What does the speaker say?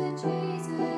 to Jesus.